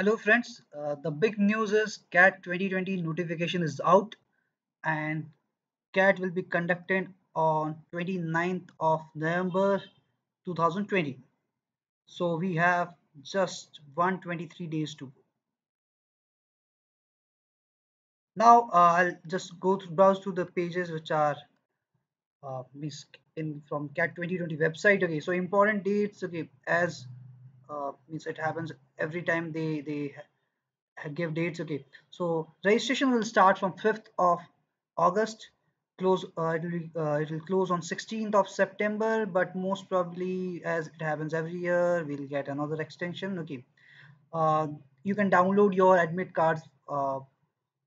Hello friends, uh, the big news is CAT 2020 notification is out and CAT will be conducted on 29th of November 2020. So we have just 123 days to go. Now uh, I'll just go through, browse through the pages which are uh, in from CAT 2020 website. Okay, so important dates. Okay, as uh, means it happens every time they they give dates okay. So registration will start from 5th of august close uh, it will uh, it will close on 16th of september but most probably as it happens every year we'll get another extension okay. Uh, you can download your admit cards uh,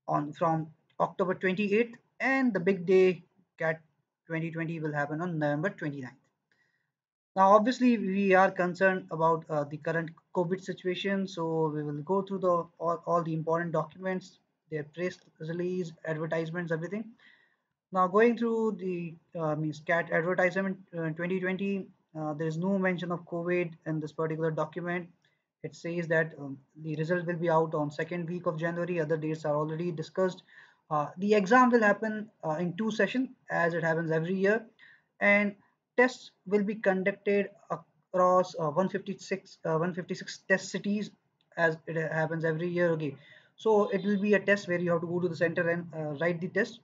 on from october 28th and the big day cat 2020 will happen on november 29th now, obviously, we are concerned about uh, the current COVID situation, so we will go through the all, all the important documents, their press release, advertisements, everything. Now, going through the uh, means CAT advertisement uh, 2020, uh, there is no mention of COVID in this particular document. It says that um, the result will be out on second week of January. Other dates are already discussed. Uh, the exam will happen uh, in two sessions, as it happens every year, and tests will be conducted across uh, 156 uh, 156 test cities as it happens every year okay so it will be a test where you have to go to the center and uh, write the test.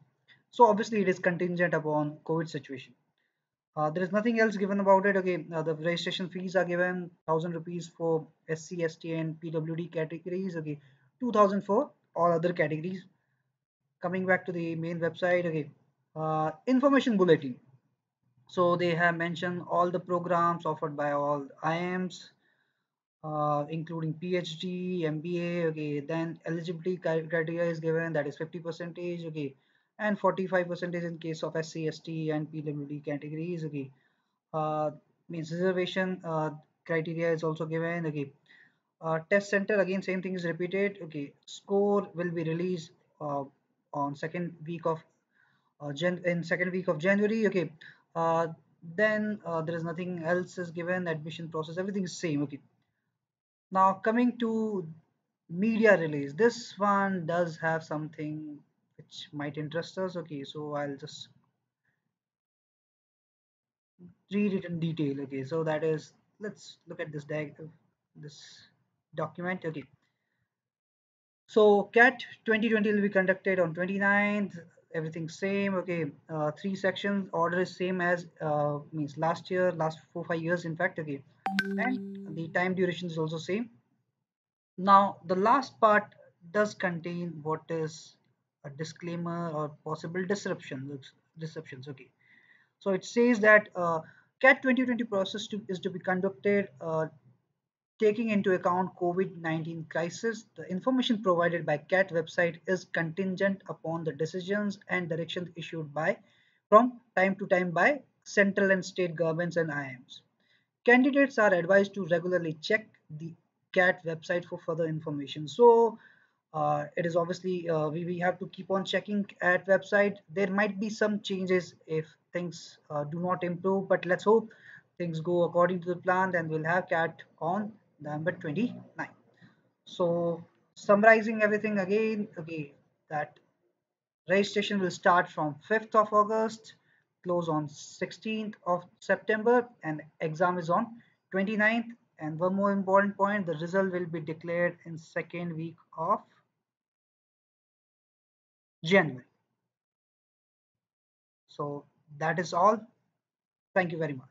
So obviously it is contingent upon covid situation. Uh, there is nothing else given about it. Okay uh, the registration fees are given 1000 rupees for sc st and pwd categories. Okay 2000 for all other categories. Coming back to the main website okay uh, information bulletin so they have mentioned all the programs offered by all IIMs, uh, including PhD, MBA. Okay, then eligibility criteria is given that is 50 percentage. Okay, and 45 percentage in case of SC, ST, and PWD categories. Okay, uh, means reservation uh, criteria is also given. Okay, uh, test center again same thing is repeated. Okay, score will be released uh, on second week of uh, in second week of January. Okay, uh, then uh, there is nothing else is given admission process everything is same okay. Now coming to media release this one does have something which might interest us okay so i'll just read it in detail okay so that is let's look at this this document okay. So cat 2020 will be conducted on 29th everything same okay uh, three sections order is same as uh, means last year last four five years in fact okay. And the time duration is also same. Now the last part does contain what is a disclaimer or possible disruption disruptions okay. So it says that uh, cat 2020 process to, is to be conducted uh, Taking into account COVID-19 crisis, the information provided by CAT website is contingent upon the decisions and directions issued by from time to time by central and state governments and IIMs. Candidates are advised to regularly check the CAT website for further information. So uh, it is obviously uh, we, we have to keep on checking CAT website. There might be some changes if things uh, do not improve, but let's hope things go according to the plan. Then we'll have CAT on November 29. So summarizing everything again, okay, that registration will start from 5th of August, close on 16th of September, and exam is on 29th. And one more important point, the result will be declared in second week of January. So that is all. Thank you very much.